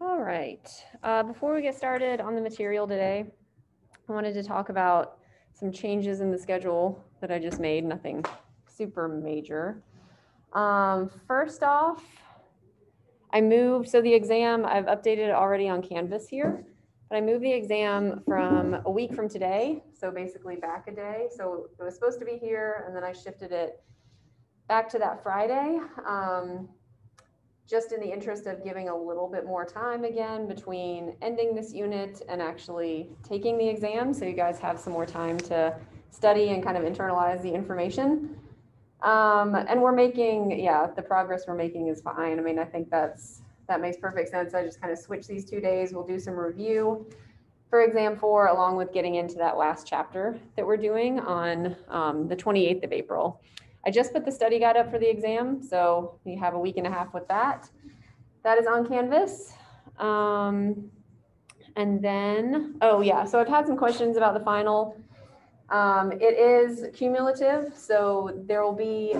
All right. Uh, before we get started on the material today, I wanted to talk about some changes in the schedule that I just made, nothing super major. Um, first off, I moved, so the exam, I've updated it already on Canvas here, but I moved the exam from a week from today, so basically back a day. So it was supposed to be here, and then I shifted it back to that Friday. Um, just in the interest of giving a little bit more time again between ending this unit and actually taking the exam, so you guys have some more time to study and kind of internalize the information. Um, and we're making, yeah, the progress we're making is fine. I mean, I think that's, that makes perfect sense. I just kind of switch these two days. We'll do some review for exam four, along with getting into that last chapter that we're doing on um, the 28th of April. I just put the study guide up for the exam, so you have a week and a half with that. That is on Canvas. Um, and then, oh yeah, so I've had some questions about the final. Um, it is cumulative, so there will be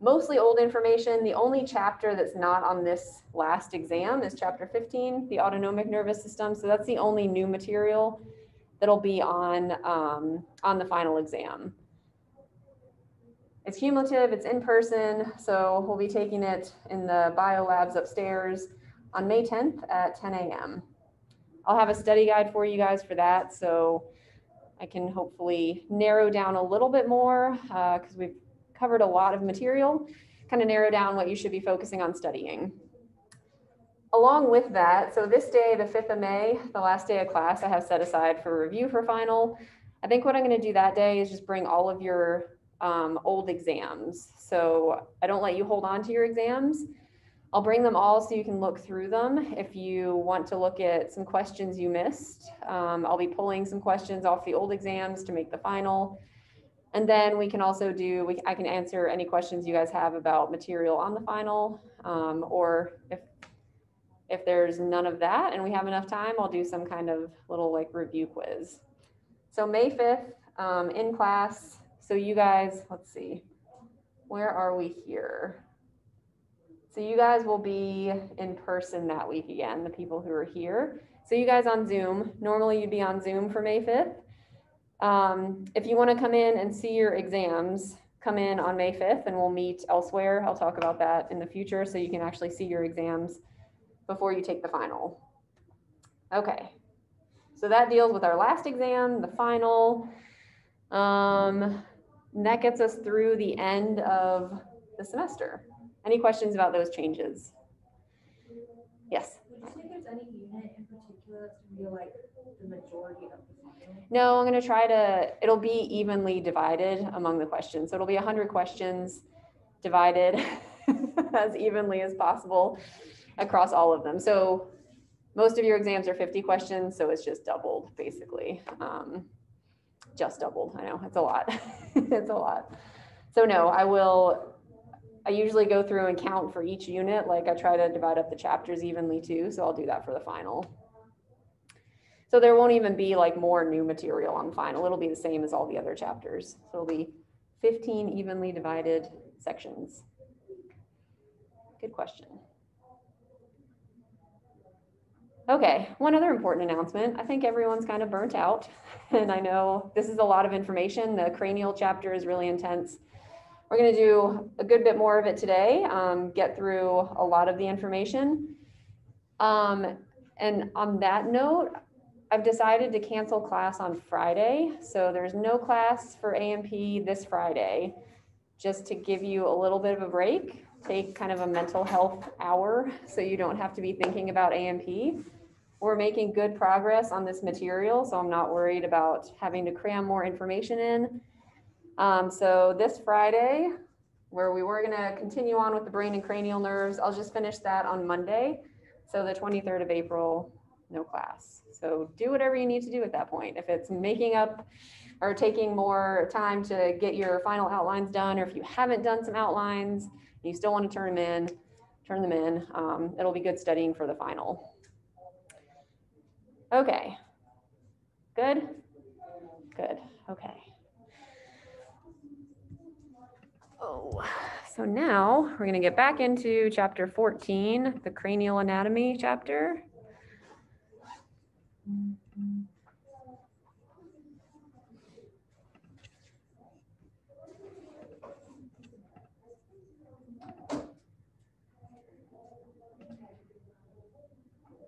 mostly old information. The only chapter that's not on this last exam is chapter 15, the autonomic nervous system. So that's the only new material that'll be on, um, on the final exam. It's cumulative, it's in person, so we'll be taking it in the bio labs upstairs on May 10th at 10 a.m. I'll have a study guide for you guys for that, so I can hopefully narrow down a little bit more because uh, we've covered a lot of material, kind of narrow down what you should be focusing on studying. Along with that, so this day, the 5th of May, the last day of class, I have set aside for review for final. I think what I'm going to do that day is just bring all of your um, old exams. So I don't let you hold on to your exams. I'll bring them all so you can look through them. If you want to look at some questions you missed, um, I'll be pulling some questions off the old exams to make the final. And then we can also do, we, I can answer any questions you guys have about material on the final. Um, or if, if there's none of that and we have enough time, I'll do some kind of little like review quiz. So May 5th um, in class, so you guys, let's see, where are we here? So you guys will be in person that week again, the people who are here. So you guys on Zoom, normally you'd be on Zoom for May 5th. Um, if you want to come in and see your exams, come in on May 5th and we'll meet elsewhere. I'll talk about that in the future so you can actually see your exams before you take the final. Okay, so that deals with our last exam, the final. Um, and that gets us through the end of the semester. Any questions about those changes? Yes. No, I'm going to try to, it'll be evenly divided among the questions. So it'll be 100 questions divided as evenly as possible across all of them. So most of your exams are 50 questions, so it's just doubled basically. Um, just doubled. I know it's a lot. it's a lot. So no, I will, I usually go through and count for each unit. Like I try to divide up the chapters evenly too. So I'll do that for the final. So there won't even be like more new material on final. It'll be the same as all the other chapters. So it'll be 15 evenly divided sections. Good question. Okay, one other important announcement. I think everyone's kind of burnt out, and I know this is a lot of information. The cranial chapter is really intense. We're going to do a good bit more of it today, um, get through a lot of the information. Um, and on that note, I've decided to cancel class on Friday. So there's no class for A&P this Friday, just to give you a little bit of a break. Take kind of a mental health hour so you don't have to be thinking about A&P we're making good progress on this material, so I'm not worried about having to cram more information in. Um, so this Friday, where we were gonna continue on with the brain and cranial nerves, I'll just finish that on Monday. So the 23rd of April, no class. So do whatever you need to do at that point. If it's making up or taking more time to get your final outlines done, or if you haven't done some outlines, you still want to turn them in, turn them in. Um, it'll be good studying for the final. Okay. Good? Good. Okay. Oh, so now we're going to get back into chapter 14, the cranial anatomy chapter.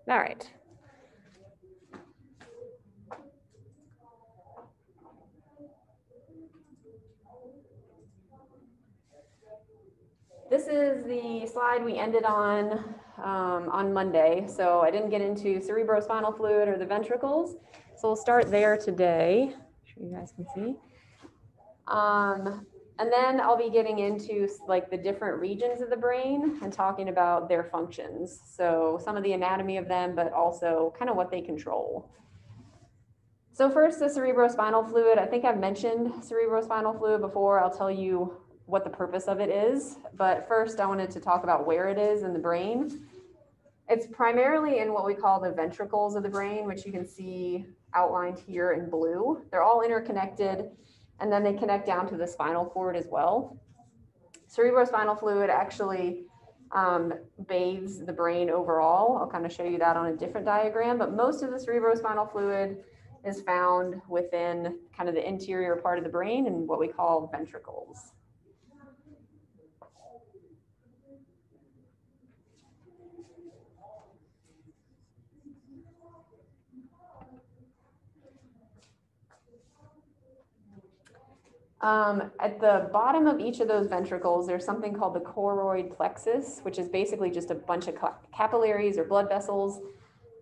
All right. This is the slide we ended on um, on Monday. So I didn't get into cerebrospinal fluid or the ventricles. So we'll start there today. Sure you guys can see. Um, and then I'll be getting into like the different regions of the brain and talking about their functions. So some of the anatomy of them, but also kind of what they control. So first, the cerebrospinal fluid. I think I've mentioned cerebrospinal fluid before. I'll tell you what the purpose of it is. But first, I wanted to talk about where it is in the brain. It's primarily in what we call the ventricles of the brain, which you can see outlined here in blue. They're all interconnected and then they connect down to the spinal cord as well. Cerebrospinal fluid actually um, bathes the brain overall. I'll kind of show you that on a different diagram, but most of the cerebrospinal fluid is found within kind of the interior part of the brain and what we call ventricles. Um, at the bottom of each of those ventricles, there's something called the choroid plexus, which is basically just a bunch of capillaries or blood vessels.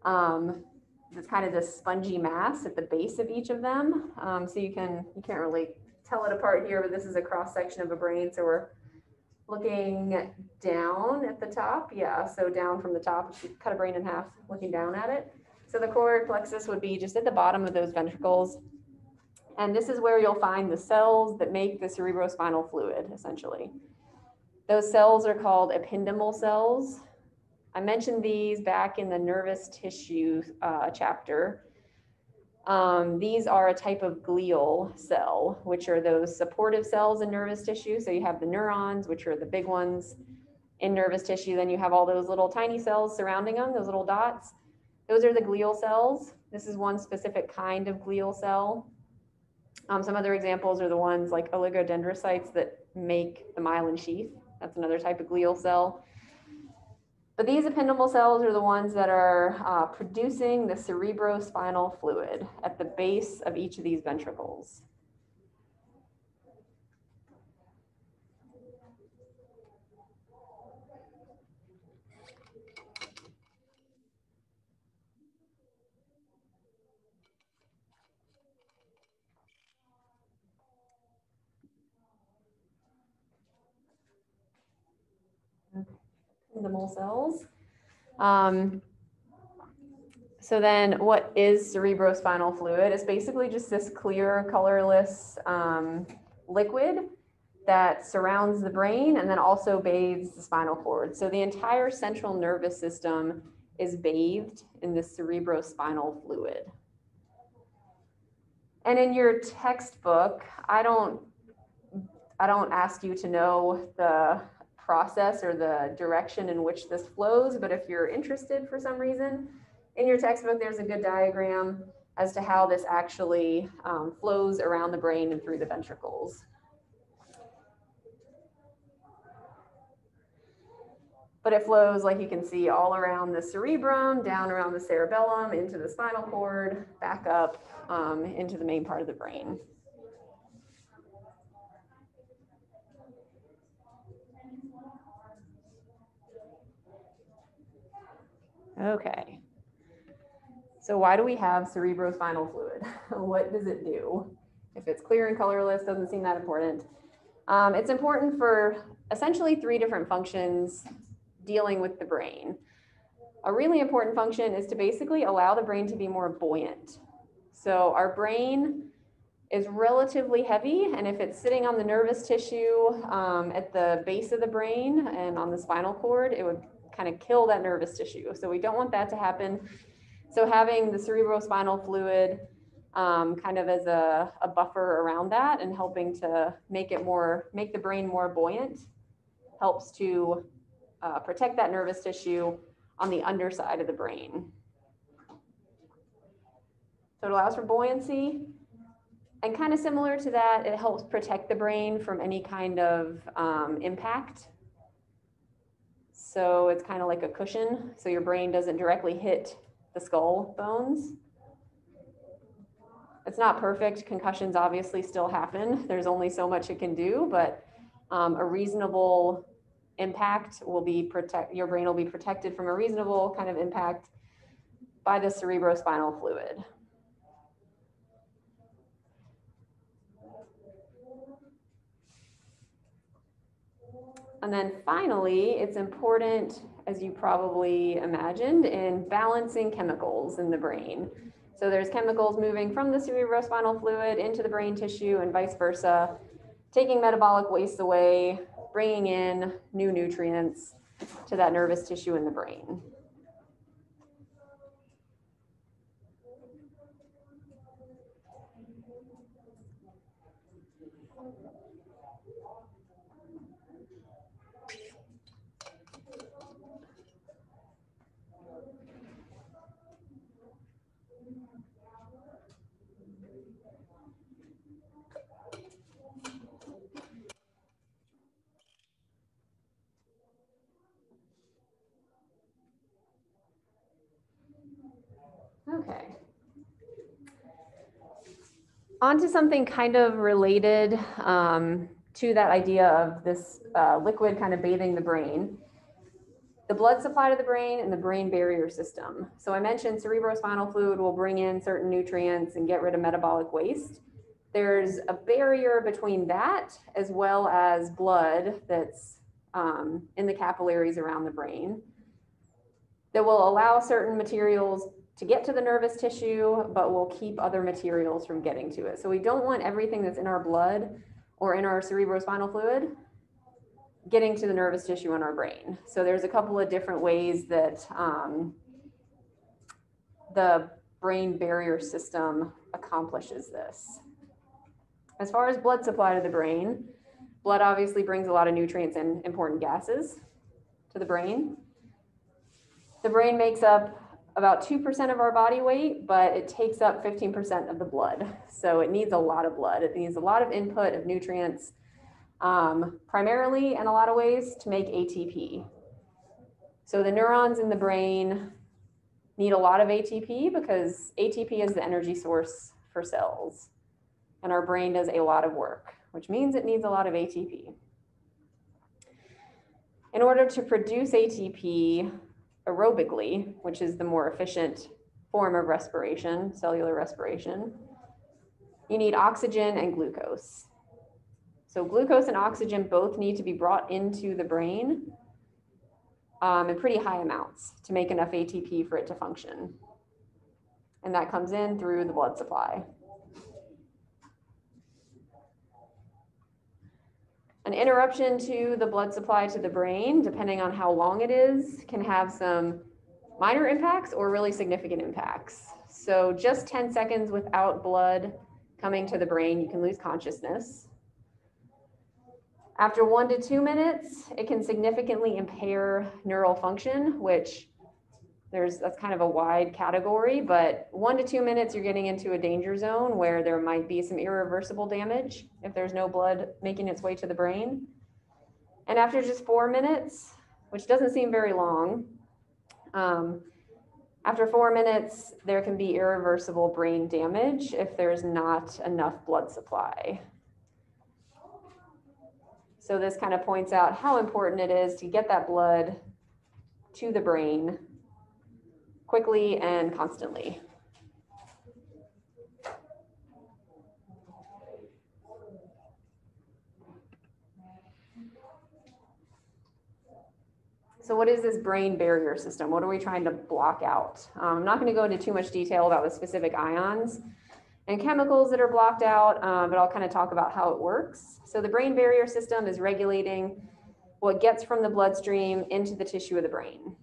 Um, it's kind of this spongy mass at the base of each of them. Um, so you can you can't really tell it apart here, but this is a cross section of a brain. So we're looking down at the top. Yeah, so down from the top, if you cut a brain in half, looking down at it. So the choroid plexus would be just at the bottom of those ventricles. And this is where you'll find the cells that make the cerebrospinal fluid, essentially. Those cells are called ependymal cells. I mentioned these back in the nervous tissue uh, chapter. Um, these are a type of glial cell, which are those supportive cells in nervous tissue. So you have the neurons, which are the big ones in nervous tissue. Then you have all those little tiny cells surrounding them, those little dots. Those are the glial cells. This is one specific kind of glial cell. Um, some other examples are the ones like oligodendrocytes that make the myelin sheath. That's another type of glial cell. But these ependymal cells are the ones that are uh, producing the cerebrospinal fluid at the base of each of these ventricles. Ependymal cells. Um, so then what is cerebrospinal fluid? It's basically just this clear, colorless um, liquid that surrounds the brain and then also bathes the spinal cord. So the entire central nervous system is bathed in this cerebrospinal fluid. And in your textbook, I don't I don't ask you to know the process or the direction in which this flows. But if you're interested for some reason, in your textbook, there's a good diagram as to how this actually um, flows around the brain and through the ventricles. But it flows, like you can see, all around the cerebrum, down around the cerebellum, into the spinal cord, back up um, into the main part of the brain. Okay. So why do we have cerebrospinal fluid? what does it do? If it's clear and colorless, doesn't seem that important. Um, it's important for essentially three different functions dealing with the brain. A really important function is to basically allow the brain to be more buoyant. So our brain is relatively heavy, and if it's sitting on the nervous tissue um, at the base of the brain and on the spinal cord, it would kind of kill that nervous tissue. So we don't want that to happen. So having the cerebrospinal fluid um, kind of as a, a buffer around that and helping to make it more, make the brain more buoyant helps to uh, protect that nervous tissue on the underside of the brain. So it allows for buoyancy. And kind of similar to that, it helps protect the brain from any kind of um, impact. So it's kind of like a cushion, so your brain doesn't directly hit the skull bones. It's not perfect. Concussions obviously still happen. There's only so much it can do, but um, a reasonable impact will be protect your brain will be protected from a reasonable kind of impact by the cerebrospinal fluid. And then finally, it's important, as you probably imagined, in balancing chemicals in the brain. So there's chemicals moving from the cerebrospinal fluid into the brain tissue and vice versa, taking metabolic waste away, bringing in new nutrients to that nervous tissue in the brain. Okay. On to something kind of related um, to that idea of this uh, liquid kind of bathing the brain. The blood supply to the brain and the brain barrier system. So I mentioned cerebrospinal fluid will bring in certain nutrients and get rid of metabolic waste. There's a barrier between that as well as blood that's um, in the capillaries around the brain that will allow certain materials to get to the nervous tissue, but will keep other materials from getting to it. So we don't want everything that's in our blood or in our cerebrospinal fluid getting to the nervous tissue in our brain. So there's a couple of different ways that um, the brain barrier system accomplishes this. As far as blood supply to the brain, blood obviously brings a lot of nutrients and important gases to the brain. The brain makes up about 2% of our body weight, but it takes up 15% of the blood. So it needs a lot of blood. It needs a lot of input of nutrients, um, primarily in a lot of ways to make ATP. So the neurons in the brain need a lot of ATP because ATP is the energy source for cells. And our brain does a lot of work, which means it needs a lot of ATP. In order to produce ATP, aerobically, which is the more efficient form of respiration, cellular respiration, you need oxygen and glucose. So glucose and oxygen both need to be brought into the brain um, in pretty high amounts to make enough ATP for it to function. And that comes in through the blood supply. An interruption to the blood supply to the brain, depending on how long it is, can have some minor impacts or really significant impacts. So just 10 seconds without blood coming to the brain, you can lose consciousness. After one to two minutes, it can significantly impair neural function, which there's that's kind of a wide category, but one to two minutes, you're getting into a danger zone where there might be some irreversible damage if there's no blood making its way to the brain. And after just four minutes, which doesn't seem very long, um, after four minutes, there can be irreversible brain damage if there's not enough blood supply. So this kind of points out how important it is to get that blood to the brain quickly and constantly. So what is this brain barrier system? What are we trying to block out? Um, I'm not going to go into too much detail about the specific ions and chemicals that are blocked out, uh, but I'll kind of talk about how it works. So the brain barrier system is regulating what gets from the bloodstream into the tissue of the brain.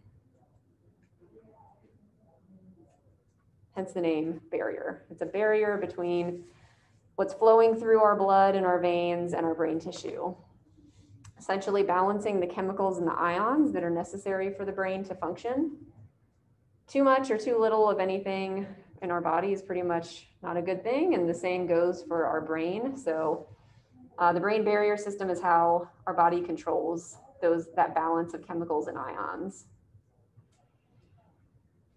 Hence the name barrier. It's a barrier between what's flowing through our blood and our veins and our brain tissue. essentially balancing the chemicals and the ions that are necessary for the brain to function. Too much or too little of anything in our body is pretty much not a good thing, and the same goes for our brain. So, uh, the brain barrier system is how our body controls those that balance of chemicals and ions.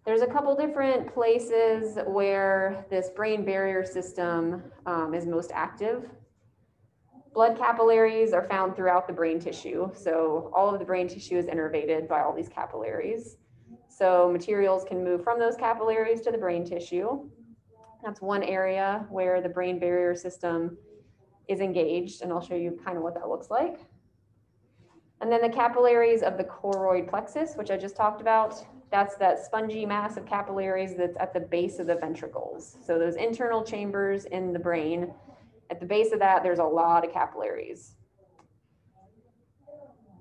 There's a couple different places where this brain barrier system um, is most active. Blood capillaries are found throughout the brain tissue. So all of the brain tissue is innervated by all these capillaries. So materials can move from those capillaries to the brain tissue. That's one area where the brain barrier system is engaged, and I'll show you kind of what that looks like. And then the capillaries of the choroid plexus, which I just talked about, that's that spongy mass of capillaries that's at the base of the ventricles. So those internal chambers in the brain, at the base of that, there's a lot of capillaries.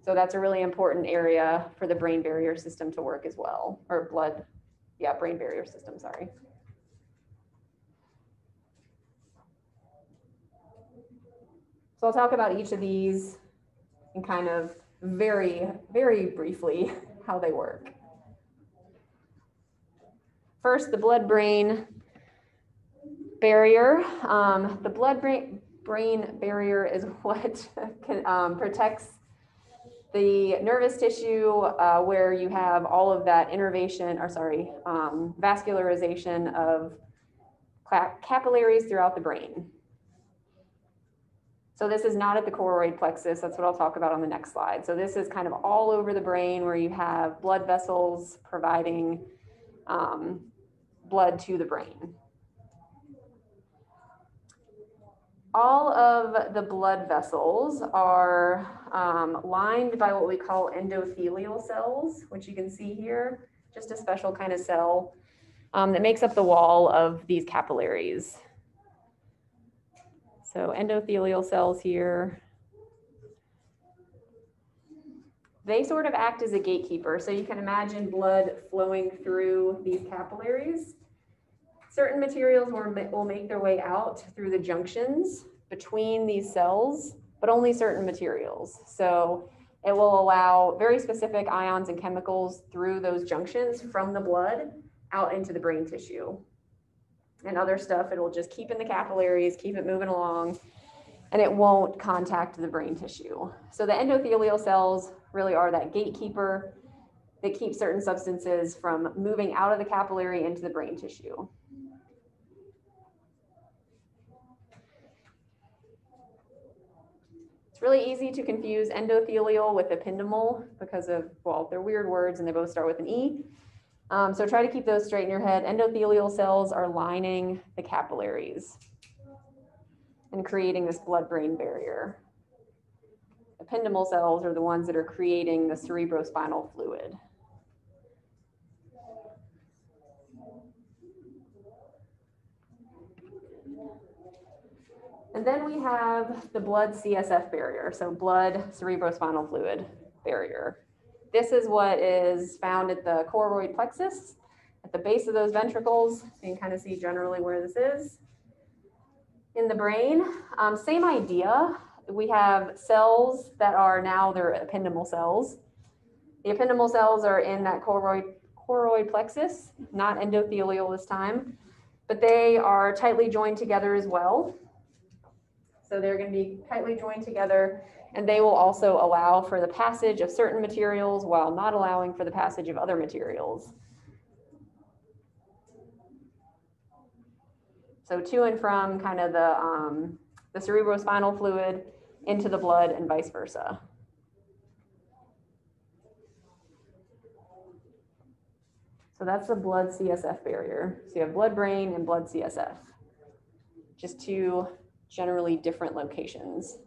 So that's a really important area for the brain barrier system to work as well, or blood, yeah, brain barrier system, sorry. So I'll talk about each of these and kind of very, very briefly how they work. First, the blood-brain barrier. Um, the blood-brain brain barrier is what can, um, protects the nervous tissue uh, where you have all of that innervation, or sorry, um, vascularization of capillaries throughout the brain. So this is not at the choroid plexus. That's what I'll talk about on the next slide. So this is kind of all over the brain where you have blood vessels providing um, blood to the brain. All of the blood vessels are um, lined by what we call endothelial cells, which you can see here, just a special kind of cell um, that makes up the wall of these capillaries. So endothelial cells here. They sort of act as a gatekeeper. So you can imagine blood flowing through these capillaries. Certain materials will make their way out through the junctions between these cells, but only certain materials. So it will allow very specific ions and chemicals through those junctions from the blood out into the brain tissue and other stuff. It'll just keep in the capillaries, keep it moving along, and it won't contact the brain tissue. So the endothelial cells really are that gatekeeper that keeps certain substances from moving out of the capillary into the brain tissue. It's really easy to confuse endothelial with ependymal because of, well, they're weird words and they both start with an E. Um, so try to keep those straight in your head. Endothelial cells are lining the capillaries and creating this blood-brain barrier. Ependymal cells are the ones that are creating the cerebrospinal fluid. And then we have the blood CSF barrier, so blood cerebrospinal fluid barrier. This is what is found at the choroid plexus, at the base of those ventricles. you can kind of see generally where this is. In the brain, um, same idea. We have cells that are now they're ependymal cells. The ependymal cells are in that choroid, choroid plexus, not endothelial this time, but they are tightly joined together as well. So they're going to be tightly joined together and they will also allow for the passage of certain materials while not allowing for the passage of other materials. So to and from kind of the, um, the cerebrospinal fluid into the blood and vice versa. So that's the blood CSF barrier. So you have blood brain and blood CSF, just two generally different locations.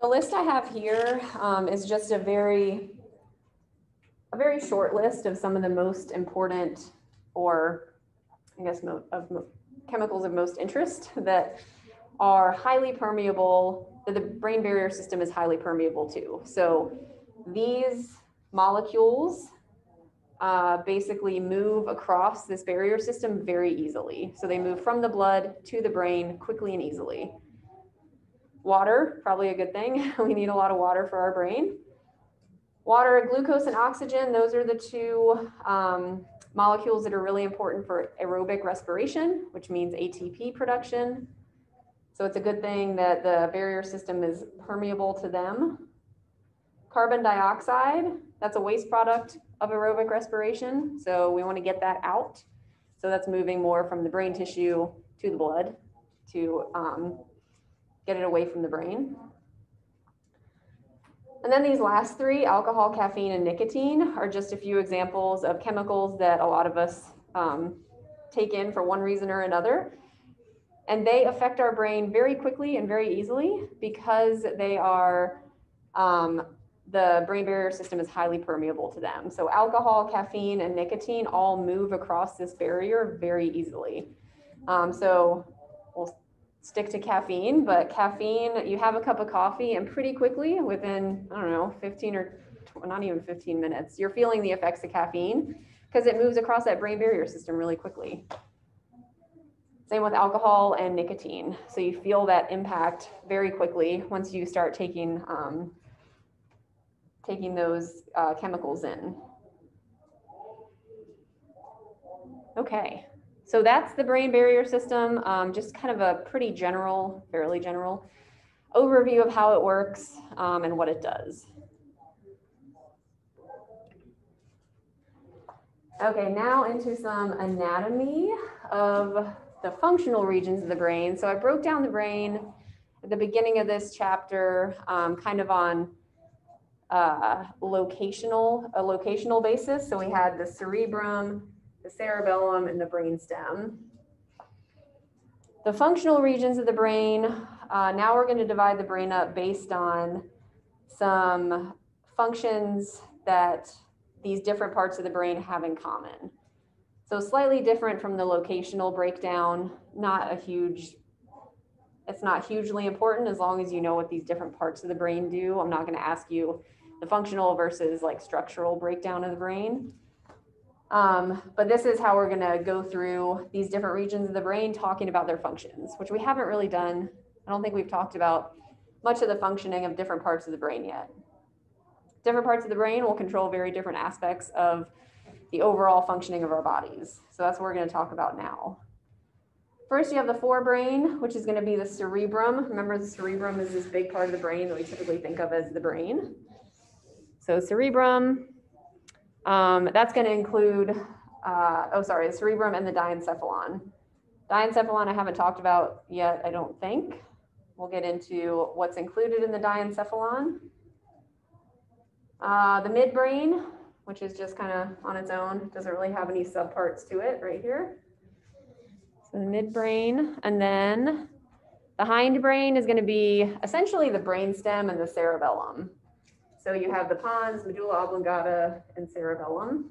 The list I have here um, is just a very, a very short list of some of the most important, or I guess of chemicals of most interest that are highly permeable. That the brain barrier system is highly permeable to. So these molecules uh, basically move across this barrier system very easily. So they move from the blood to the brain quickly and easily. Water, probably a good thing. we need a lot of water for our brain. Water, glucose, and oxygen, those are the two um, molecules that are really important for aerobic respiration, which means ATP production. So it's a good thing that the barrier system is permeable to them. Carbon dioxide, that's a waste product of aerobic respiration. So we want to get that out. So that's moving more from the brain tissue to the blood to um, get it away from the brain. And then these last three, alcohol, caffeine, and nicotine, are just a few examples of chemicals that a lot of us um, take in for one reason or another. And they affect our brain very quickly and very easily because they are um, the brain barrier system is highly permeable to them. So alcohol, caffeine, and nicotine all move across this barrier very easily. Um, so we'll stick to caffeine, but caffeine, you have a cup of coffee and pretty quickly within, I don't know, 15 or not even 15 minutes, you're feeling the effects of caffeine because it moves across that brain barrier system really quickly. Same with alcohol and nicotine. So you feel that impact very quickly once you start taking um, taking those uh, chemicals in. Okay, so that's the brain barrier system, um, just kind of a pretty general, fairly general overview of how it works um, and what it does. Okay, now into some anatomy of the functional regions of the brain. So I broke down the brain at the beginning of this chapter, um, kind of on uh, locational, a locational basis. So we had the cerebrum, the cerebellum, and the brainstem. The functional regions of the brain, uh, now we're going to divide the brain up based on some functions that these different parts of the brain have in common. So slightly different from the locational breakdown, not a huge, it's not hugely important as long as you know what these different parts of the brain do. I'm not going to ask you the functional versus like structural breakdown of the brain. Um, but this is how we're going to go through these different regions of the brain talking about their functions, which we haven't really done. I don't think we've talked about much of the functioning of different parts of the brain yet. Different parts of the brain will control very different aspects of the overall functioning of our bodies. So that's what we're going to talk about now. First, you have the forebrain, which is going to be the cerebrum. Remember, the cerebrum is this big part of the brain that we typically think of as the brain. So cerebrum, um, that's going to include, uh, oh, sorry, the cerebrum and the diencephalon. Diencephalon I haven't talked about yet, I don't think. We'll get into what's included in the diencephalon. Uh, the midbrain, which is just kind of on its own, doesn't really have any subparts to it right here. So the midbrain, and then the hindbrain is going to be essentially the brainstem and the cerebellum. So you have the pons, medulla oblongata, and cerebellum,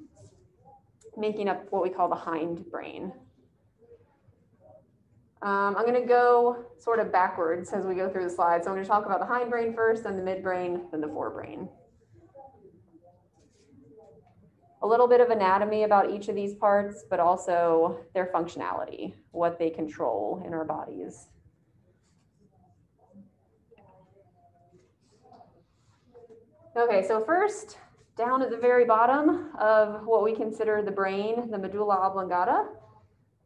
making up what we call the hind brain. Um, I'm going to go sort of backwards as we go through the slides. So I'm going to talk about the hindbrain first, then the midbrain, then the forebrain. A little bit of anatomy about each of these parts, but also their functionality, what they control in our bodies. Okay, so first, down at the very bottom of what we consider the brain, the medulla oblongata.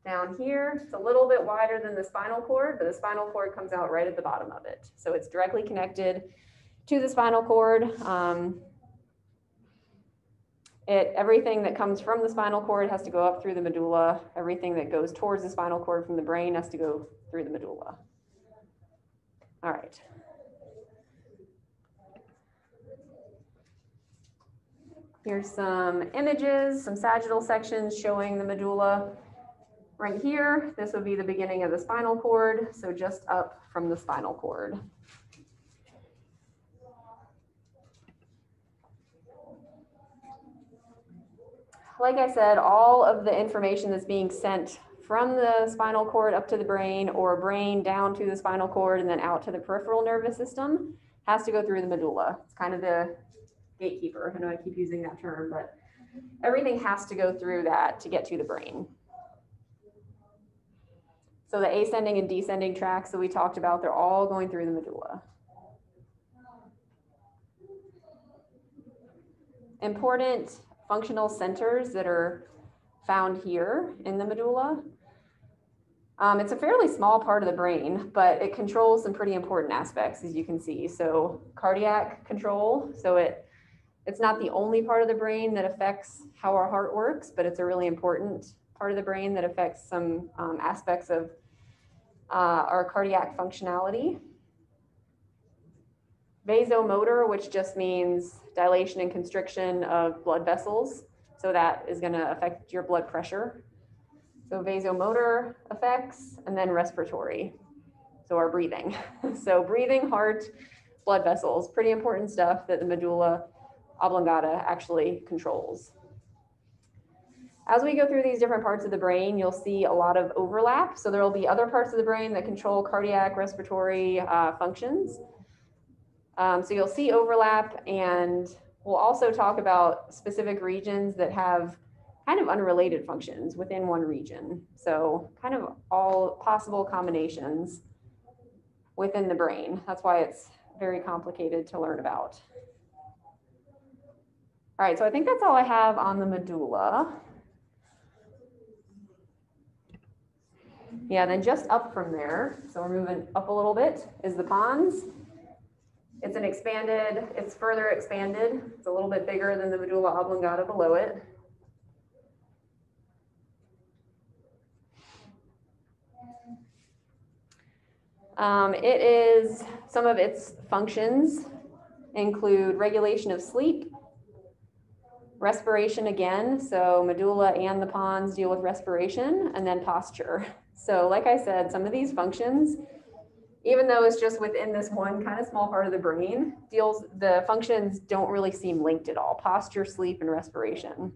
Down here, it's a little bit wider than the spinal cord, but the spinal cord comes out right at the bottom of it. So it's directly connected to the spinal cord. Um, it, everything that comes from the spinal cord has to go up through the medulla. Everything that goes towards the spinal cord from the brain has to go through the medulla. All right. Here's some images, some sagittal sections showing the medulla. Right here, this would be the beginning of the spinal cord, so just up from the spinal cord. Like I said, all of the information that's being sent from the spinal cord up to the brain or brain down to the spinal cord and then out to the peripheral nervous system has to go through the medulla. It's kind of the gatekeeper. I know I keep using that term, but everything has to go through that to get to the brain. So the ascending and descending tracks that we talked about, they're all going through the medulla. Important functional centers that are found here in the medulla. Um, it's a fairly small part of the brain, but it controls some pretty important aspects, as you can see. So cardiac control, so it it's not the only part of the brain that affects how our heart works, but it's a really important part of the brain that affects some um, aspects of uh, our cardiac functionality. Vasomotor, which just means dilation and constriction of blood vessels. So that is going to affect your blood pressure. So vasomotor effects and then respiratory. So our breathing. so breathing, heart, blood vessels, pretty important stuff that the medulla oblongata actually controls. As we go through these different parts of the brain, you'll see a lot of overlap. So there will be other parts of the brain that control cardiac respiratory uh, functions. Um, so you'll see overlap and we'll also talk about specific regions that have kind of unrelated functions within one region. So kind of all possible combinations within the brain. That's why it's very complicated to learn about. All right, so I think that's all I have on the medulla. Yeah, then just up from there, so we're moving up a little bit, is the pons. It's an expanded, it's further expanded. It's a little bit bigger than the medulla oblongata below it. Um, it is, some of its functions include regulation of sleep, respiration again. So medulla and the pons deal with respiration and then posture. So like I said, some of these functions, even though it's just within this one kind of small part of the brain, deals the functions don't really seem linked at all. Posture, sleep, and respiration.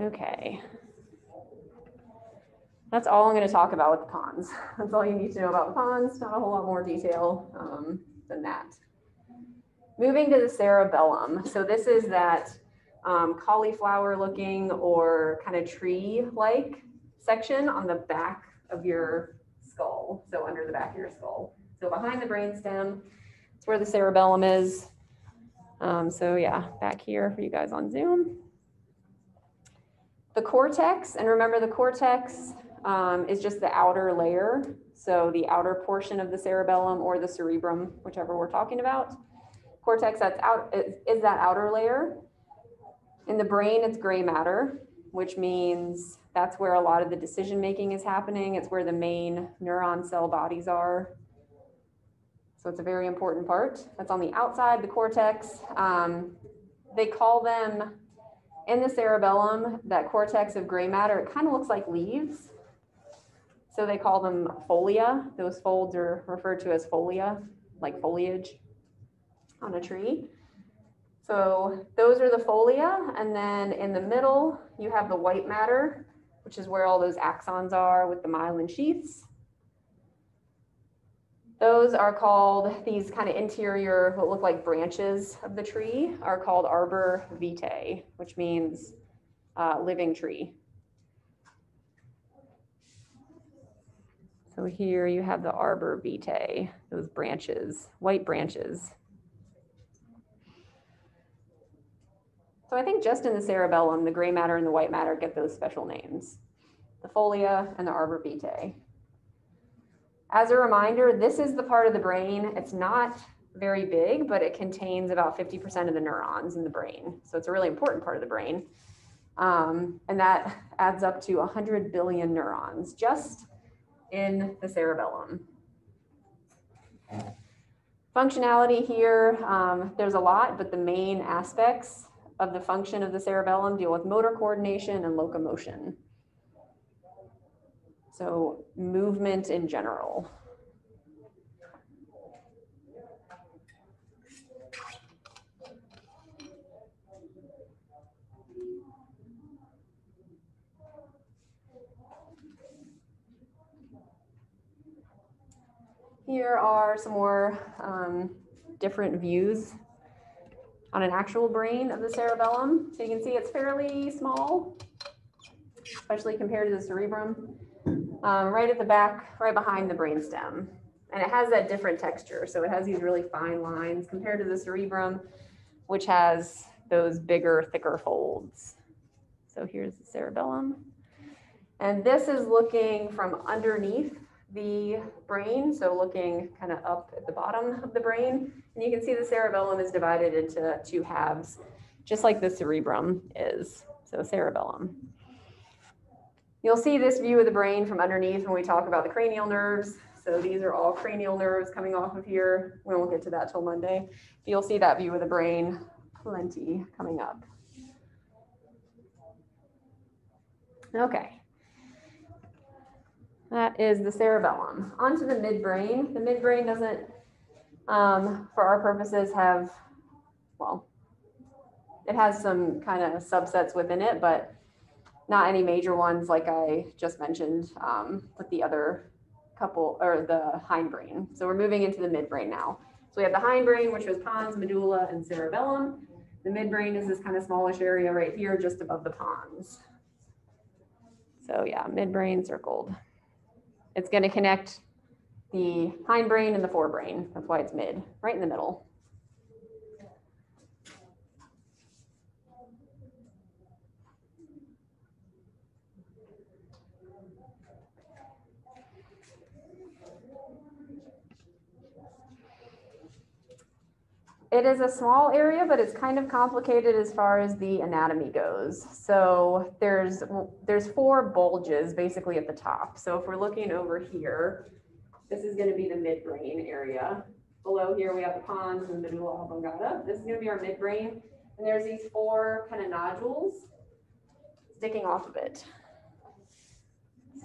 Okay. That's all I'm going to talk about with the pons. That's all you need to know about the pons. Not a whole lot more detail um, than that. Moving to the cerebellum. So this is that um, cauliflower looking or kind of tree like section on the back of your skull. So under the back of your skull. So behind the brainstem, it's where the cerebellum is. Um, so yeah, back here for you guys on Zoom. The cortex, and remember the cortex um, is just the outer layer. So the outer portion of the cerebellum or the cerebrum, whichever we're talking about. Cortex that's out is, is that outer layer. In the brain, it's gray matter, which means that's where a lot of the decision making is happening. It's where the main neuron cell bodies are. So it's a very important part. That's on the outside, the cortex. Um, they call them in the cerebellum, that cortex of gray matter, it kind of looks like leaves. So they call them folia. Those folds are referred to as folia, like foliage on a tree. So those are the folia. And then in the middle, you have the white matter, which is where all those axons are with the myelin sheaths. Those are called, these kind of interior, what look like branches of the tree are called arbor vitae, which means uh, living tree. So here you have the arbor vitae, those branches, white branches. So I think just in the cerebellum, the gray matter and the white matter get those special names, the folia and the arbor vitae. As a reminder, this is the part of the brain, it's not very big, but it contains about 50% of the neurons in the brain. So it's a really important part of the brain. Um, and that adds up to 100 billion neurons just in the cerebellum. Functionality here, um, there's a lot, but the main aspects of the function of the cerebellum deal with motor coordination and locomotion. So movement in general. Here are some more um, different views on an actual brain of the cerebellum. So you can see it's fairly small, especially compared to the cerebrum. Um, right at the back, right behind the brainstem. And it has that different texture. So it has these really fine lines compared to the cerebrum, which has those bigger, thicker folds. So here's the cerebellum. And this is looking from underneath the brain, so looking kind of up at the bottom of the brain. And you can see the cerebellum is divided into two halves, just like the cerebrum is. So cerebellum. You'll see this view of the brain from underneath when we talk about the cranial nerves. So these are all cranial nerves coming off of here. We won't get to that till Monday. You'll see that view of the brain plenty coming up. Okay. That is the cerebellum. Onto the midbrain. The midbrain doesn't, um, for our purposes, have, well, it has some kind of subsets within it, but not any major ones like I just mentioned um, with the other couple or the hindbrain. So we're moving into the midbrain now. So we have the hindbrain, which was pons, medulla, and cerebellum. The midbrain is this kind of smallish area right here, just above the pons. So yeah, midbrain circled. It's going to connect the hindbrain and the forebrain. That's why it's mid, right in the middle. It is a small area, but it's kind of complicated as far as the anatomy goes. So there's there's four bulges basically at the top. So if we're looking over here, this is going to be the midbrain area. Below here we have the pons and the medulla oblongata. This is going to be our midbrain, and there's these four kind of nodules sticking off of it.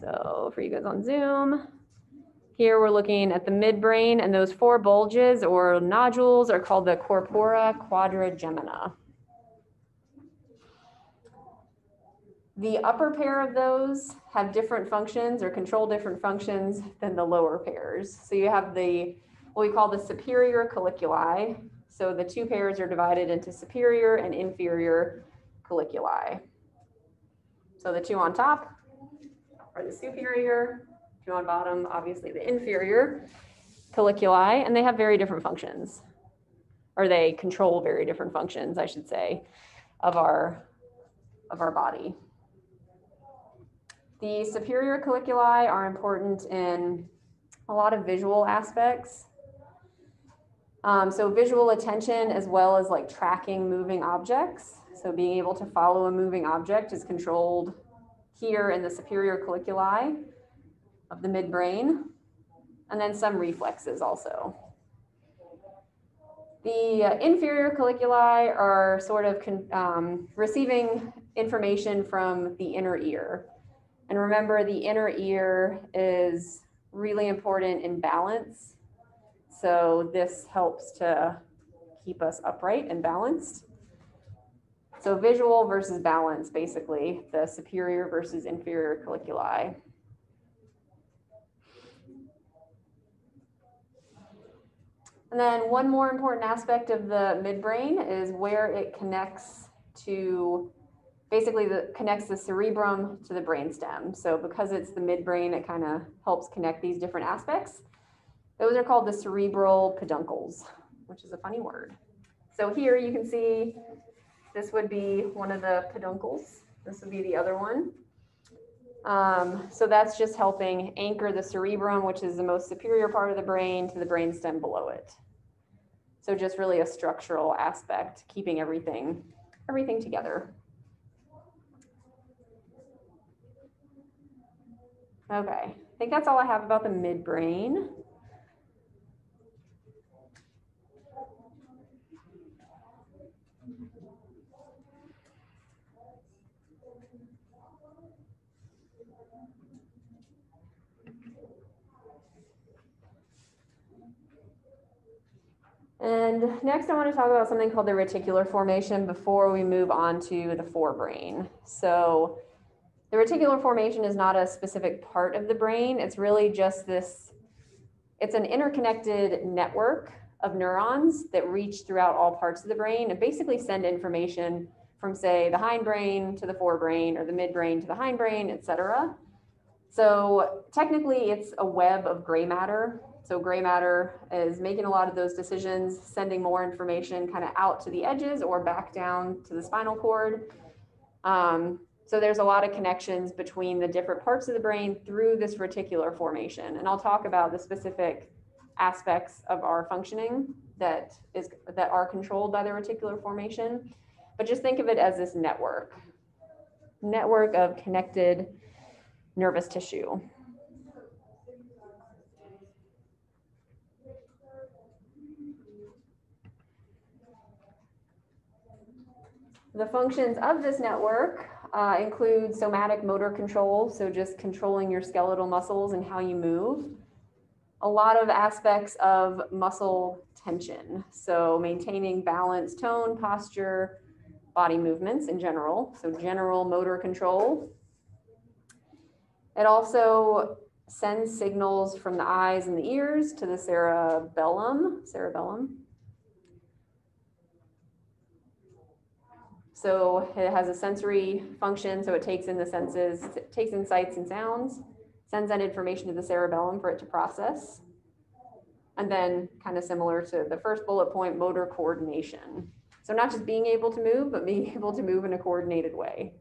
So for you guys on Zoom, here we're looking at the midbrain and those four bulges or nodules are called the corpora quadrigemina. The upper pair of those have different functions or control different functions than the lower pairs. So you have the, what we call the superior colliculi. So the two pairs are divided into superior and inferior colliculi. So the two on top are the superior on bottom, obviously the inferior colliculi, and they have very different functions, or they control very different functions, I should say, of our, of our body. The superior colliculi are important in a lot of visual aspects. Um, so visual attention as well as like tracking moving objects. So being able to follow a moving object is controlled here in the superior colliculi of the midbrain, and then some reflexes also. The inferior colliculi are sort of um, receiving information from the inner ear. And remember, the inner ear is really important in balance. So this helps to keep us upright and balanced. So visual versus balance, basically, the superior versus inferior colliculi. And then one more important aspect of the midbrain is where it connects to basically the connects the cerebrum to the brainstem. So because it's the midbrain, it kind of helps connect these different aspects. Those are called the cerebral peduncles, which is a funny word. So here you can see this would be one of the peduncles. This would be the other one. Um, so that's just helping anchor the cerebrum, which is the most superior part of the brain, to the brainstem below it. So just really a structural aspect, keeping everything, everything together. Okay, I think that's all I have about the midbrain. And next I want to talk about something called the reticular formation before we move on to the forebrain. So the reticular formation is not a specific part of the brain. It's really just this, It's an interconnected network of neurons that reach throughout all parts of the brain and basically send information from say the hindbrain to the forebrain or the midbrain to the hindbrain, et cetera. So technically it's a web of gray matter. So gray matter is making a lot of those decisions, sending more information kind of out to the edges or back down to the spinal cord. Um, so there's a lot of connections between the different parts of the brain through this reticular formation. And I'll talk about the specific aspects of our functioning that is that are controlled by the reticular formation. But just think of it as this network, network of connected nervous tissue. The functions of this network uh, include somatic motor control, so just controlling your skeletal muscles and how you move. A lot of aspects of muscle tension, so maintaining balance, tone, posture, body movements in general, so general motor control. It also sends signals from the eyes and the ears to the cerebellum, cerebellum. So it has a sensory function, so it takes in the senses, it takes in sights and sounds, sends that information to the cerebellum for it to process. And then kind of similar to the first bullet point, motor coordination. So not just being able to move, but being able to move in a coordinated way.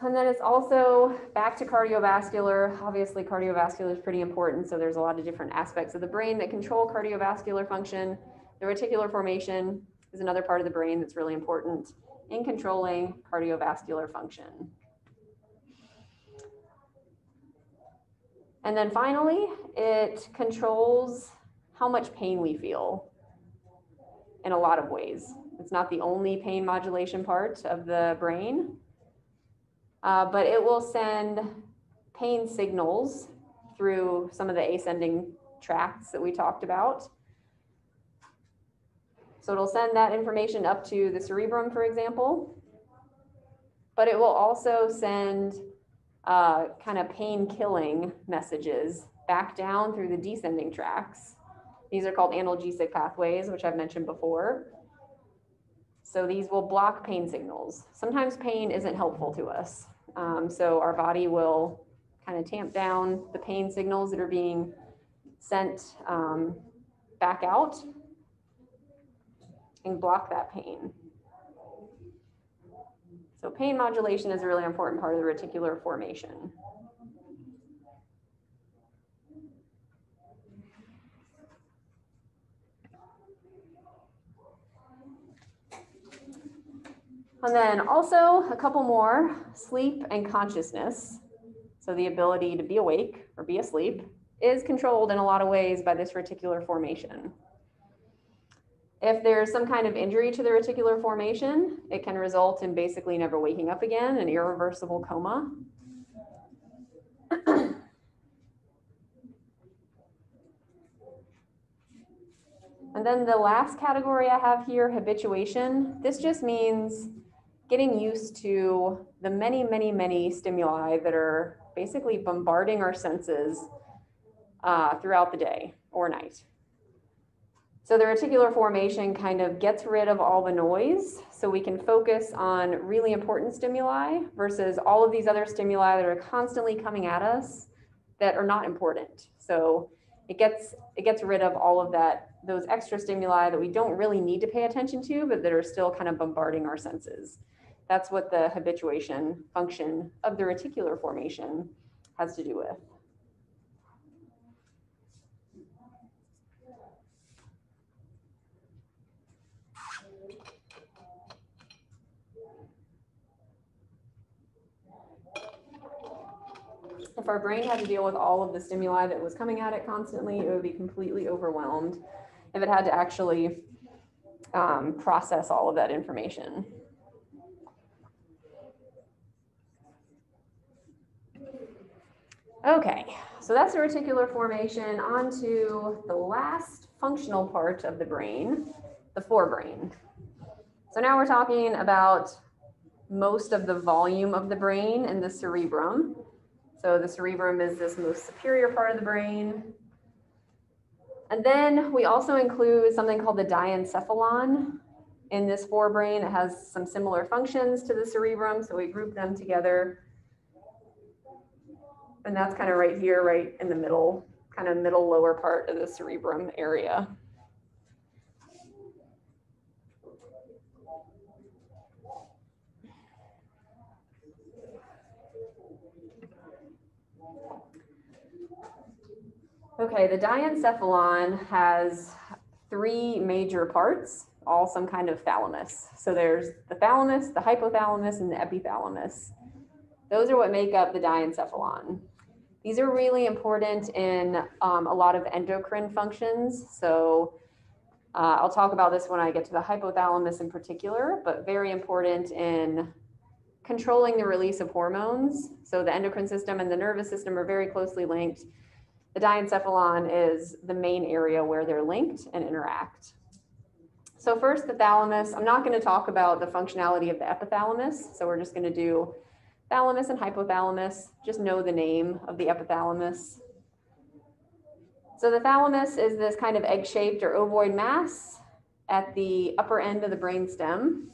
And then it's also back to cardiovascular. Obviously, cardiovascular is pretty important. So there's a lot of different aspects of the brain that control cardiovascular function. The reticular formation is another part of the brain that's really important in controlling cardiovascular function. And then finally, it controls how much pain we feel in a lot of ways. It's not the only pain modulation part of the brain, uh, but it will send pain signals through some of the ascending tracts that we talked about. So it'll send that information up to the cerebrum, for example, but it will also send uh, kind of pain killing messages back down through the descending tracts. These are called analgesic pathways, which I've mentioned before. So these will block pain signals. Sometimes pain isn't helpful to us. Um, so our body will kind of tamp down the pain signals that are being sent um, back out and block that pain. So pain modulation is a really important part of the reticular formation. And then also a couple more, sleep and consciousness. So the ability to be awake or be asleep is controlled in a lot of ways by this reticular formation. If there's some kind of injury to the reticular formation, it can result in basically never waking up again, an irreversible coma. and then the last category I have here, habituation. This just means getting used to the many, many, many stimuli that are basically bombarding our senses uh, throughout the day or night. So the reticular formation kind of gets rid of all the noise so we can focus on really important stimuli versus all of these other stimuli that are constantly coming at us that are not important. So it gets it gets rid of all of that those extra stimuli that we don't really need to pay attention to but that are still kind of bombarding our senses. That's what the habituation function of the reticular formation has to do with. if our brain had to deal with all of the stimuli that was coming at it constantly, it would be completely overwhelmed if it had to actually um, process all of that information. Okay, so that's the reticular formation. On to the last functional part of the brain, the forebrain. So now we're talking about most of the volume of the brain in the cerebrum. So the cerebrum is this most superior part of the brain. And then we also include something called the diencephalon in this forebrain. It has some similar functions to the cerebrum, so we group them together. And that's kind of right here, right in the middle, kind of middle lower part of the cerebrum area. Okay, the diencephalon has three major parts, all some kind of thalamus. So there's the thalamus, the hypothalamus, and the epithalamus. Those are what make up the diencephalon. These are really important in um, a lot of endocrine functions. So uh, I'll talk about this when I get to the hypothalamus in particular, but very important in controlling the release of hormones. So the endocrine system and the nervous system are very closely linked. The diencephalon is the main area where they're linked and interact. So first, the thalamus. I'm not going to talk about the functionality of the epithalamus. So we're just going to do thalamus and hypothalamus. Just know the name of the epithalamus. So the thalamus is this kind of egg-shaped or ovoid mass at the upper end of the brain stem.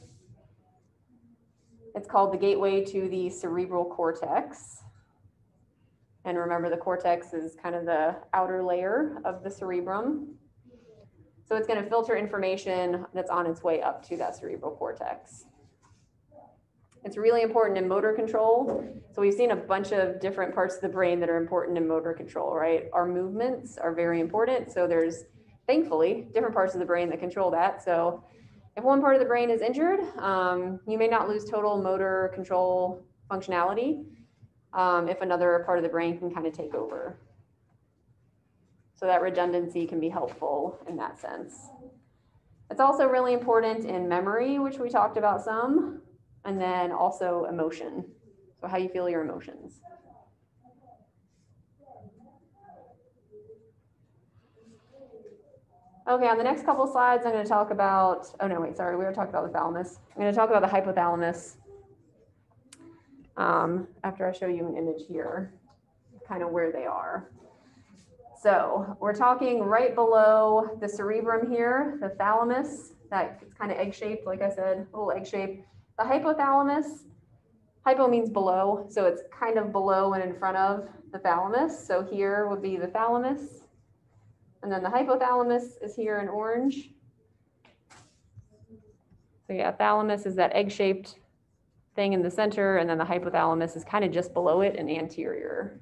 It's called the gateway to the cerebral cortex. And remember the cortex is kind of the outer layer of the cerebrum. So it's going to filter information that's on its way up to that cerebral cortex. It's really important in motor control. So we've seen a bunch of different parts of the brain that are important in motor control, right? Our movements are very important. So there's thankfully different parts of the brain that control that. So if one part of the brain is injured, um, you may not lose total motor control functionality um, if another part of the brain can kind of take over. So that redundancy can be helpful in that sense. It's also really important in memory, which we talked about some and then also emotion. So how you feel your emotions. Okay, on the next couple slides, I'm going to talk about, oh no, wait, sorry, we were talking about the thalamus. I'm going to talk about the hypothalamus um, after I show you an image here, kind of where they are. So we're talking right below the cerebrum here, the thalamus, that it's kind of egg-shaped, like I said, little egg-shaped. The hypothalamus, hypo means below, so it's kind of below and in front of the thalamus. So here would be the thalamus. And then the hypothalamus is here in orange. So yeah, thalamus is that egg-shaped thing in the center, and then the hypothalamus is kind of just below it and anterior.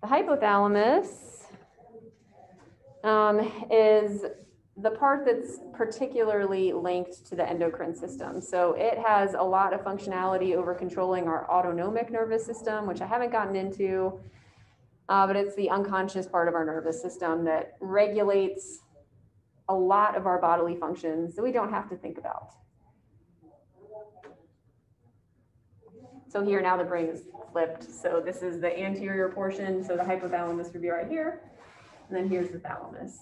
The hypothalamus um, is the part that's particularly linked to the endocrine system. So it has a lot of functionality over controlling our autonomic nervous system, which I haven't gotten into, uh, but it's the unconscious part of our nervous system that regulates a lot of our bodily functions that we don't have to think about. So here now the brain is flipped. So this is the anterior portion. So the hypothalamus would be right here. And then here's the thalamus.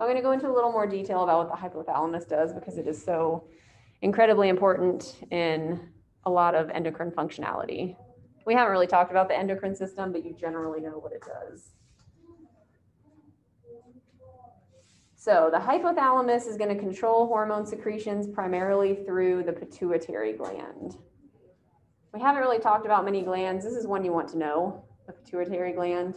I'm going to go into a little more detail about what the hypothalamus does because it is so incredibly important in a lot of endocrine functionality. We haven't really talked about the endocrine system, but you generally know what it does. So the hypothalamus is going to control hormone secretions primarily through the pituitary gland. We haven't really talked about many glands. This is one you want to know, the pituitary gland.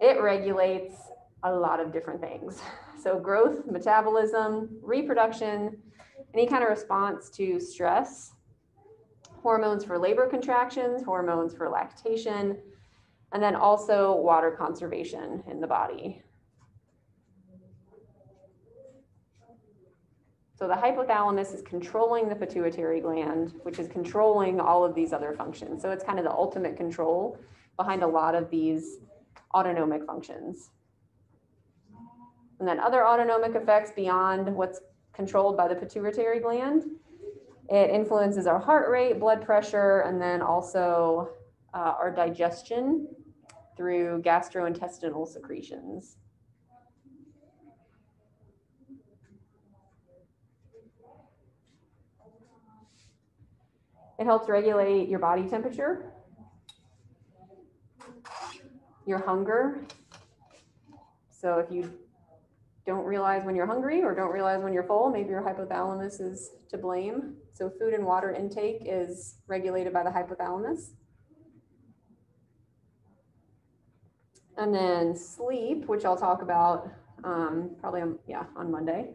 It regulates a lot of different things. So growth, metabolism, reproduction, any kind of response to stress, hormones for labor contractions, hormones for lactation, and then also water conservation in the body. So the hypothalamus is controlling the pituitary gland, which is controlling all of these other functions. So it's kind of the ultimate control behind a lot of these autonomic functions. And then other autonomic effects beyond what's controlled by the pituitary gland It influences our heart rate, blood pressure, and then also uh, our digestion through gastrointestinal secretions. It helps regulate your body temperature, your hunger. So if you don't realize when you're hungry or don't realize when you're full, maybe your hypothalamus is to blame. So food and water intake is regulated by the hypothalamus. And then sleep, which I'll talk about um, probably yeah, on Monday.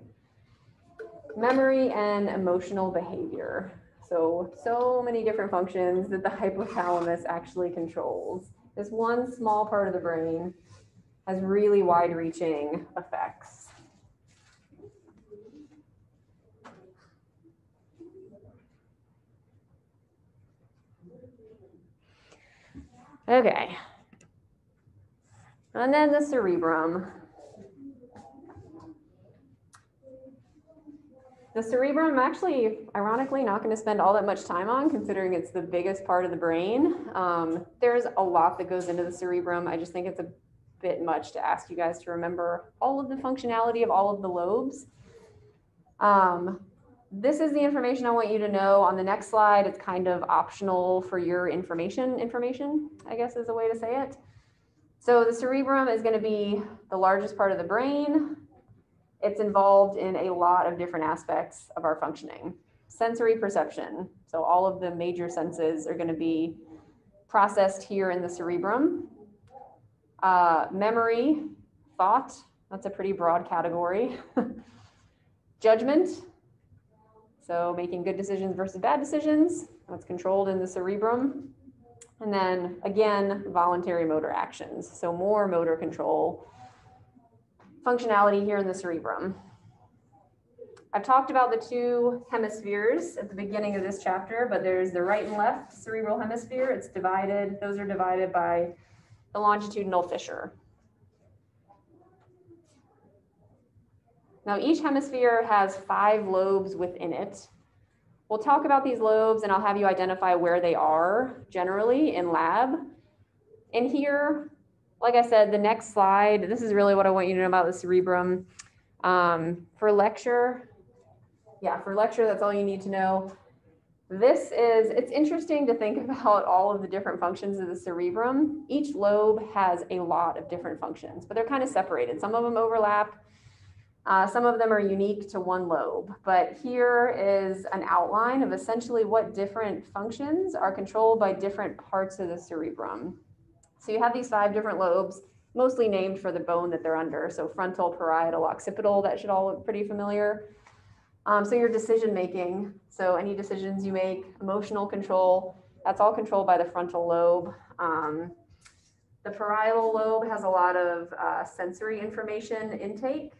Memory and emotional behavior. So, so many different functions that the hypothalamus actually controls. This one small part of the brain has really wide reaching effects. Okay. And then the cerebrum. The cerebrum, I'm actually, ironically, not going to spend all that much time on, considering it's the biggest part of the brain. Um, there's a lot that goes into the cerebrum. I just think it's a bit much to ask you guys to remember all of the functionality of all of the lobes. Um, this is the information I want you to know. On the next slide, it's kind of optional for your information. Information, I guess, is a way to say it. So the cerebrum is going to be the largest part of the brain. It's involved in a lot of different aspects of our functioning. Sensory perception. So all of the major senses are going to be processed here in the cerebrum. Uh, memory, thought, that's a pretty broad category. Judgment, so making good decisions versus bad decisions, that's controlled in the cerebrum. And then again, voluntary motor actions. So more motor control functionality here in the cerebrum. I've talked about the two hemispheres at the beginning of this chapter, but there's the right and left cerebral hemisphere. It's divided, those are divided by the longitudinal fissure. Now each hemisphere has five lobes within it. We'll talk about these lobes and I'll have you identify where they are generally in lab. And here, like I said, the next slide, this is really what I want you to know about the cerebrum. Um, for lecture, yeah, for lecture, that's all you need to know. This is, it's interesting to think about all of the different functions of the cerebrum. Each lobe has a lot of different functions, but they're kind of separated. Some of them overlap. Uh, some of them are unique to one lobe, but here is an outline of essentially what different functions are controlled by different parts of the cerebrum. So you have these five different lobes, mostly named for the bone that they're under. So frontal, parietal, occipital, that should all look pretty familiar. Um, so your decision making, so any decisions you make, emotional control, that's all controlled by the frontal lobe. Um, the parietal lobe has a lot of uh, sensory information intake.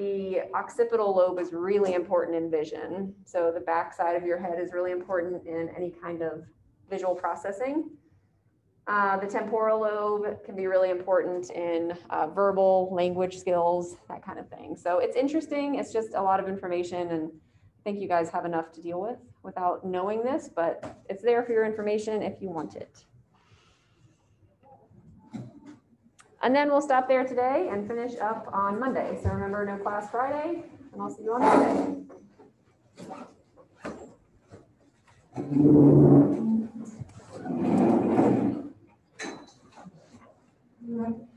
The occipital lobe is really important in vision. So the back side of your head is really important in any kind of visual processing. Uh, the temporal lobe can be really important in uh, verbal language skills, that kind of thing. So it's interesting. It's just a lot of information, and I think you guys have enough to deal with without knowing this, but it's there for your information if you want it. And then we'll stop there today and finish up on Monday. So remember, no class Friday, and I'll see you on Monday. Mm-hmm.